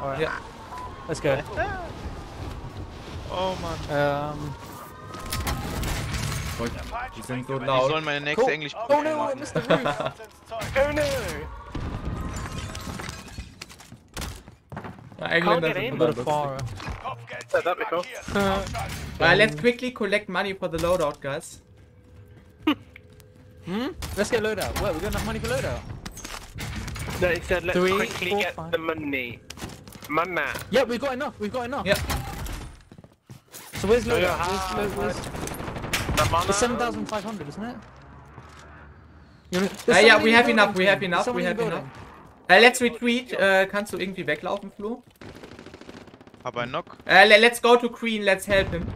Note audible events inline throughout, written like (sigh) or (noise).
Alright. Yeah. Let's go. Oh man. Um. Gott, die sind so Ich laut. soll meine nächste Cool. englisch (laughs) Oh no, I missed the roof. oh no. Ja, Engländer get sind in. immer Got a lustig. fire. Said that before. (laughs) Uh, let's quickly collect money for the loadout, guys. (laughs) Hmm? Let's get loadout. Wait, we got enough money for loadout? No, it said let's Three, quickly four, get five. the money. Money. Yeah, we've got enough. We've got enough. Yeah. So where's has- Where's, where's, The money. it's 7,500, isn't it? Uh, yeah, we have enough, we have enough, we have enough. Uh, let's retreat. Uh, kannst du irgendwie weglaufen, Flo? Hab einen Knock. Uh, le let's go to Green, let's help him.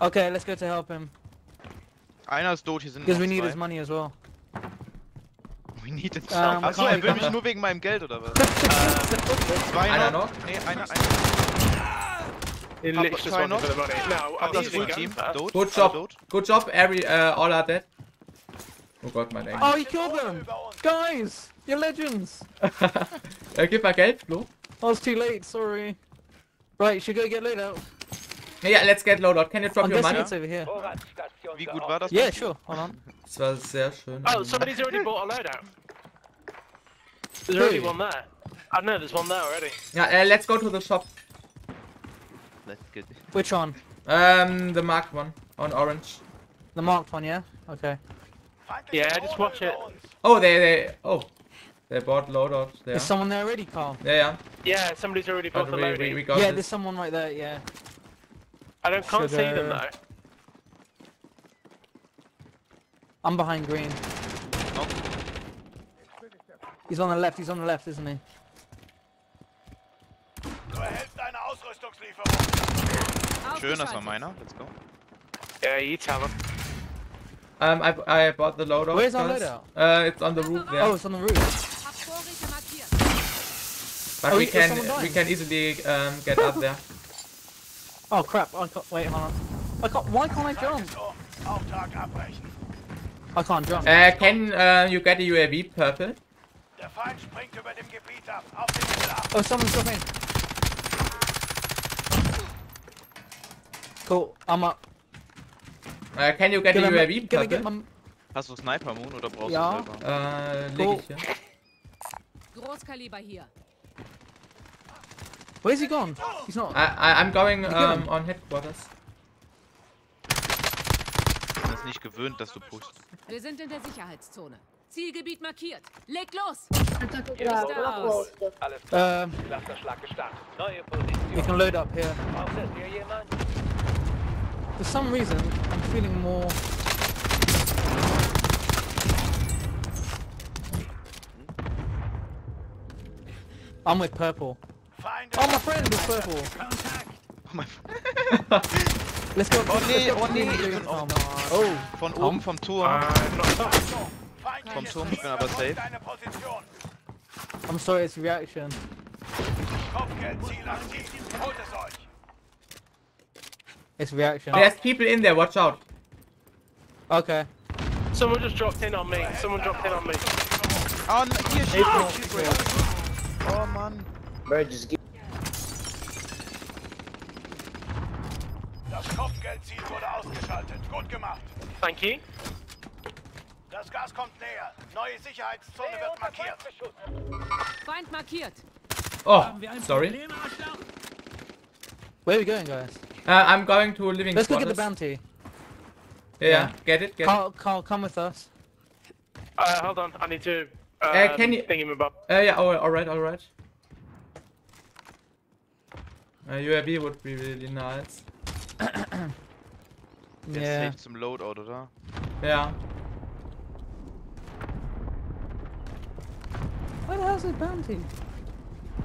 Okay, let's go to help him. Einer ist tot, hier sind Because we need zwei. his money as well. We need it. Ähm, Achso, er ich- will mich ich- nur wegen meinem Geld, oder was? Zwei (laughs) Einer noch? noch? Nee, einer, einer. Zwei wanted noch? for the money. I'm das. Good job. Good job, every, uh, all are dead. Oh Gott, mein Englisch. Oh, you killed them! Guys! You're legends! (laughs) Äh, gib mal Geld, Flo. I was too late, sorry. Right, should go get loadout. Ja, let's get loadout. Can you drop I'm your money? over here. Wie gut war das? Yeah, sure. Hold on. Das war sehr schön. Oh, somebody's already bought a loadout. There's already one there. I know there's one there already. Yeah, uh, let's go to the shop. Let's get Which one? Um, the marked one on orange. The marked one, yeah? Okay. Yeah, just watch it. Oh, they, they, oh, they bought loadout there. Is someone there already, Carl? Yeah, yeah. Yeah, somebody's already bought But the we, loading. we, we got yeah, this. there's someone right there, yeah. I don't can't see them though. I'm behind green. Nope. He's on the left, he's on the left, isn't he? Du erhältst eine Ausrüstungslieferung. Schön, das war meiner. Let's go. Yeah, you tell him. Um, I, I bought the loadout. Where's our guys. loadout? Uh, it's on the roof there. Oh, it's on the roof. Hab Vorräte markiert. but oh, we can we can easily um, get up there. Oh crap, I can't, wait, hold on. I can't, why can't I jump? So, Auftrag abbrechen. I can't jump. Uh, can uh, you get a UAV purple? Der Feind springt über dem Gebiet ab. Auf den Himmel ab. Oh, someone's dropping. Cool, I'm up. Uh, can you get Can a I, UAV can I get purple? my... Hast du Sniper Moon oder brauchst Ja. du selber? Äh, leg Cool. ich hier. Großkaliber hier. Where's he gone? He's not... I, I, I'm going um, on headquarters. Ich bin es nicht gewöhnt, dass du pushst. Wir sind in der Sicherheitszone. Zielgebiet markiert. Leg los! Ja, Ist er aus. Um, we can load up here. For some reason, I'm feeling more... I'm with purple. Feinde. Oh, my friend is purple. Oh mein (laughs) Let's go. Oh let's nee, go oh to nee, green, ich green. bin Oh, oh. Von Tom? oben vom Turm. Uh, vom Turm, ich bin aber safe. I'm sorry, it's reaction. Kopfgeldziel aktiv. Holt es euch. It's reaction. There's people in there, watch out. Okay. Someone just dropped in on me. Someone dropped in on me. Oh, n- hier steht Oh Mann. Das Gut gemacht. Thank you. Das Gas kommt näher. Neue Sicherheitszone wird markiert. Feind markiert. Oh, sorry. Where are we going, guys? Uh, I'm going to living Let's go get the bounty. Yeah, yeah, get it, get it. Carl, Carl, come with us. Uh, hold on. I need to. Um, Uh, can you- Thingy about. Uh, yeah, all, all right, all right. Uh, UAV would be really nice. (coughs) (coughs) (coughs) Der ist Yeah. safe zum Loadout, oder? Yeah. Where the hell's the bounty?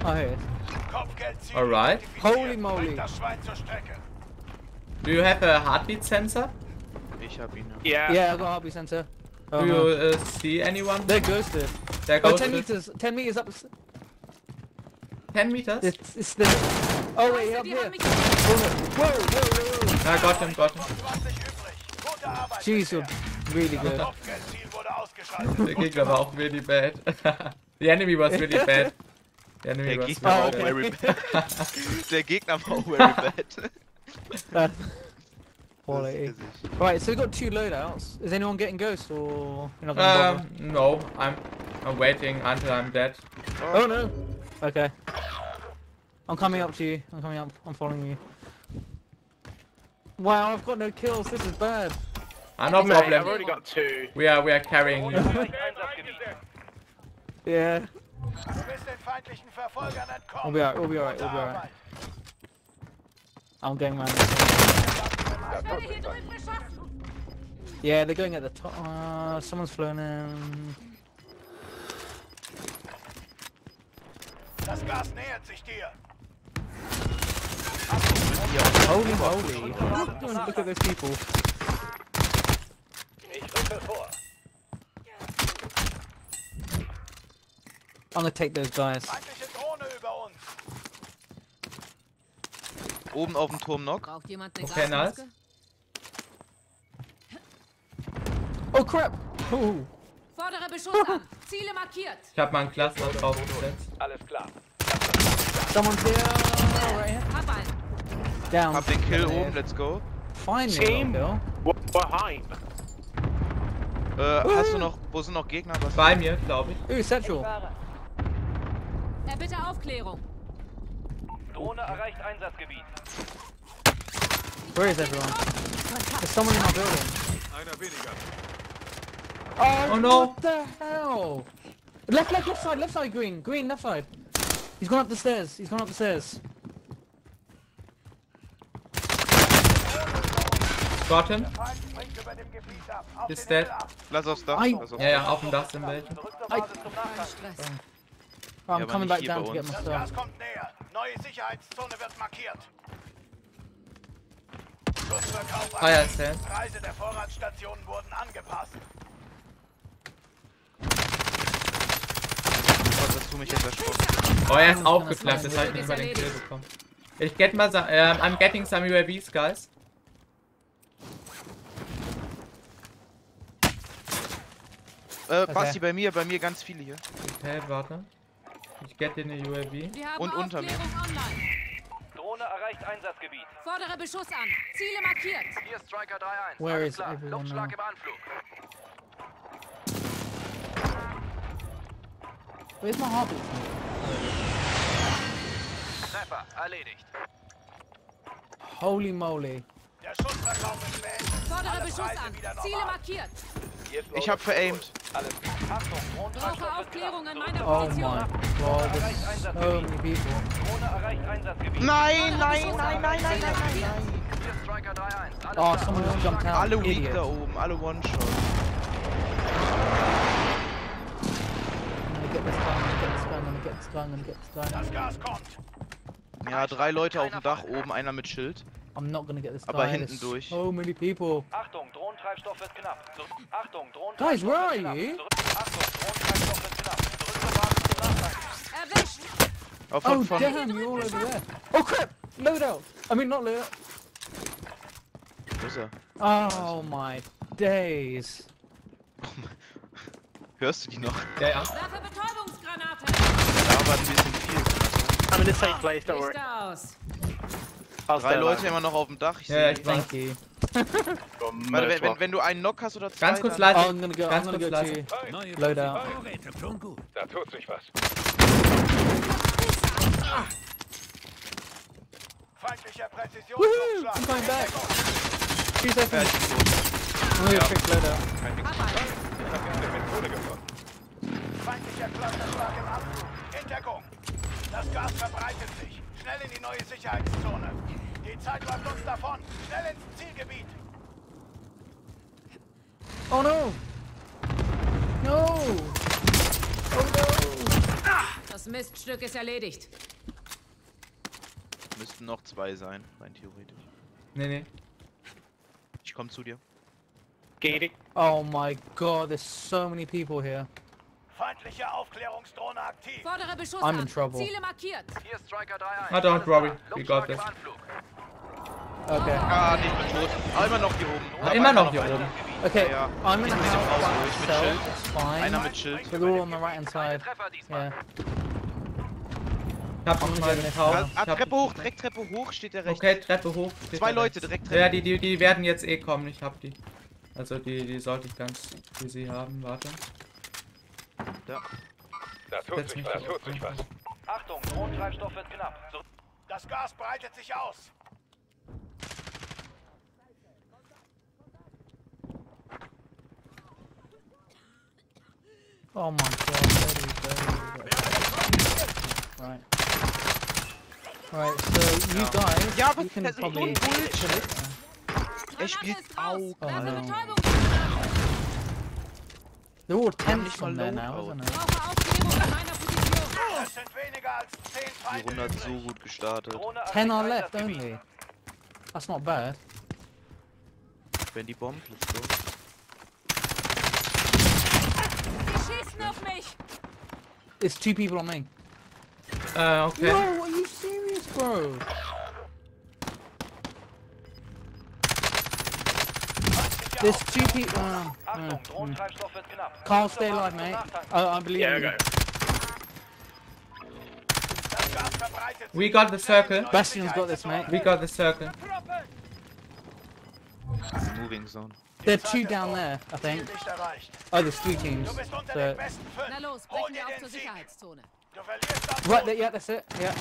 Oh, here it is. Kopfgeldziel. Alright. Holy moly. Bringt das Schwein zur Strecke. Do you have a heartbeat sensor? Ich hab ihn. Yeah. Yeah, I got a heartbeat sensor. Oh, Do you uh, see anyone? They're ghosted. There Oh, 10 meters. 10 meters up. 10 meters? It's, it's the. Oh, wait, up here. haben mich Whoa, whoa, whoa, whoa. I got him, got him. 20 übrig. Gute Arbeit. Jeez, you're really good. Kopfgeldziel wurde ausgeschaltet. Der Gegner war auch really bad. (laughs) The enemy was really (laughs) bad. Ja, nee, Der du hast Gegner Ah, war auch very bad. Der Gegner war auch very bad. Quality. ist. Right, so we've got two loadouts. Is anyone getting ghost or you're not gonna bother? Um, no, I'm, I'm waiting until I'm dead. Oh no. Okay. I'm coming up to you. I'm coming up. I'm following you. Wow, I've got no kills. This is bad. Ah, no Mate, I've problem. already got two. We are, we are carrying (laughs) you. Yeah. Du bist den feindlichen Verfolgern entkommen. We'll be alright. We'll be alright. We'll be alright. I'm going round. Ich werde hier drin beschossen. Yeah, they're going at the top. Uh, someone's flown in. Das Gas nähert sich dir. Holy moly! Look at those people. Ich rücke vor. I'm gonna take those guys. Oben auf dem Turm noch. Braucht jemand eine Okay, nice. Oh crap! Ooh. Fordere Beschuss an. Ziele markiert. Ich hab mal ein Cluster draufgesetzt. Alles klar. Someone's here. Right here. Hab einen. Down. Hab den Kill oben, let's go. Finally, Team. Behind? Äh, hast du noch, wo sind noch Gegner? Was? Bei mir, glaube ich. Ooh, central. Erbitte Aufklärung. Drohne erreicht Einsatzgebiet. Where is everyone? There's someone in our building. Oh, Oh, no. What the hell? Left, left, left side, left side, green, green, left side. He's gone up the stairs. He's gone up the stairs. Auf Ist den dead. Lass aufs Dach. Lass aufs Ja, ja, auf dem Dach sind welche. Oh, I'm aber coming nicht back down bei to get uns. my Das stuff. Gas kommt näher. Neue Sicherheitszone wird markiert. Fire an. stand. Preise der Vorratsstationen wurden angepasst. Was hast du mich jetzt erschrocken? Oh, er ist aufgeklappt. Das habe ich nicht mal den Kill bekommen. Ich get mal, sa- ähm, I'm getting some UAVs, guys. Äh, Basti, bei mir, bei mir ganz viele hier. Okay, warte. Ich get dir eine UAV. Und unter mir. Drohne erreicht Einsatzgebiet. Fordere Beschuss an. Ziele markiert. Hier Striker 3-1. Where Alles is klar. Luftschlag now? im Anflug. Where's my heartbeat? Treffer erledigt. Holy moly. Der Schussverkauf ist beendet. Fordere Alle Beschuss an. Ziele markiert. Ich hab veraimt. Brauche Aufklärung an meiner Oh Position. many people. Drohne erreicht Einsatzgebiet. Nein, nein, nein, nein, nein, nein, nein. Hier ist Striker 3-1. Alles Oh, someone just jumped out. Alle weak da oben, alle One-Shot. Get this gonna get this gonna get this gonna get this gun. Das Gas kommt. Ja, drei Leute auf dem Dach oben, einer mit Schild. I'm not gonna get this Aber guy. hinten There's durch. So many people. Achtung, Drohnentreibstoff wird knapp. Zurück. Achtung, Drohnentreibstoff Guys, where are you? Achtung, Drohnentreibstoff wird knapp. Zurück zur Basis zum Nachtanken. Erwischt. Oh, von, Oh von, damn, you're all over there. Oh crap! Loadout! I mean, not loadout. Wo ist er? Oh my days. (laughs) Hörst du die noch? Ja, ja. Werfe Betäubungsgranate. Da war ein bisschen viel. I'm in a safe place, don't worry. I'll Drei Leute immer noch auf dem Dach. Ich Ja, ich you. You're Warte, wenn, wenn, wenn du einen Knock hast oder zwei, Ganz kurz Oh, leise. Ganz kurz leise. loadout. Da tut sich was. Feindlicher! Präzisionsluftschlag. I'm coming back. Two Ja, seconds. ich bin tot. I'm gonna fix loadout. Hab einen. Feindlicher Clusterschlag im Anflug. Hintergrund. Das Gas verbreitet sich. Schnell in die neue Sicherheitszone. Die Zeit läuft uns davon. Schnell ins Zielgebiet. Oh no! No! Oh no! Das Miststück ist erledigt. Müssten noch zwei sein, rein theoretisch. Nee, nee. Ich komm zu dir. Get it. Oh my god, there's so many people here. Feindliche Aufklärungsdrohne aktiv. Fordere Beschuss I'm in trouble. Ziele markiert. Hier Striker 3-1. Ah, don't worry. We got this. Okay. Ah, nee, ich bin tot. Ah, immer noch hier oben. Aber immer noch einer hier oben. Okay, Ja, I'm raus, by durch mit myself. Einer mit Schild. All on the right hand side. Yeah. Ich hab ihn mal gekauft. Ah, Treppe hoch, direkt Treppe hoch steht der rechts. Okay, Treppe hoch. Zwei Leute, direkt Ja, Treppe. die, die, die werden jetzt eh kommen. Ich hab die. Also die, die sollte ich ganz easy haben. Warte. Da. Da tut Setz sich was, da. tut sich was. Achtung, Drohnentreibstoff wird knapp. Das Gas breitet sich aus. Oh my god, very, very, very. Right. Right, so you guys, Ja, you can probably. Granate spielt auch. Oh, no. Tense nicht mal on there now, isn't it? 10 Die Runde hat so gut gestartet. Drohne an Ten are Sicherheit left only. That's not bad. Wenn die Bomben, let's go. It's two people on me. Äh, okay. No, are you serious, bro? There's two people. Uh, Achtung, uh, Drohnentreibstoff wird knapp. Carl, stay alive, Fahrt mate. Nachtanken. I, I believe Yeah, in you. okay. Das Gas verbreitet We got the circle. Bastion's got this, mate. We got the circle. Moving zone. There are two down there, I think. Oh, there's three teams. Du bist unter So, den besten Na fünf. los, Hol brechen wir dir auf den zur Sieg. Sicherheitszone. Du verlierst das right there, yeah, that's it. Yeah.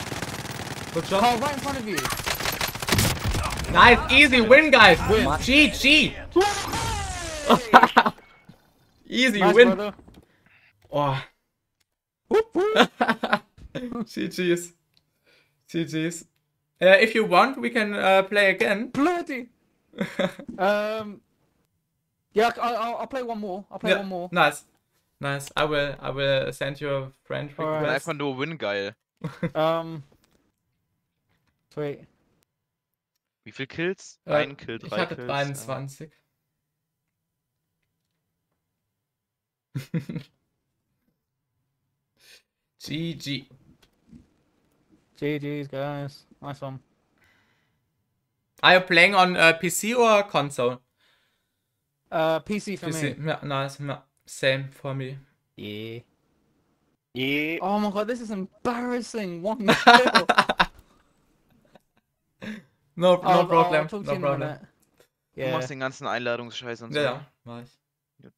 Good job. Carl, right in front of you. Nice, easy win, guys. Win. GG. (laughs) easy Nice, win. brother. Oh. Whoop, whoop. (laughs) GG's. GG's. Uh, if you want, we can uh, play again. Bloody. (laughs) um. Yeah, I, I'll, I'll play one more. I'll play Yeah, one more. Nice. Nice. I will I will send you a friend request. Einfach nur Win geil. (laughs) Um. Sweet. Wie viel Kills? Äh, Ein Kill, Ich drei hatte Kills. 23. GG. GG's, guys. Nice one. Are you playing on uh, PC or console? Uh, PC for PC. me. Yeah, nice. Yeah, same for me. Yeah. Yeah. Oh my god, this is embarrassing. One. (laughs) No, no I'll problem. No problem. Du Yeah. machst den ganzen Einladungsscheiß und so. Ja, ja, mach ich. Gut.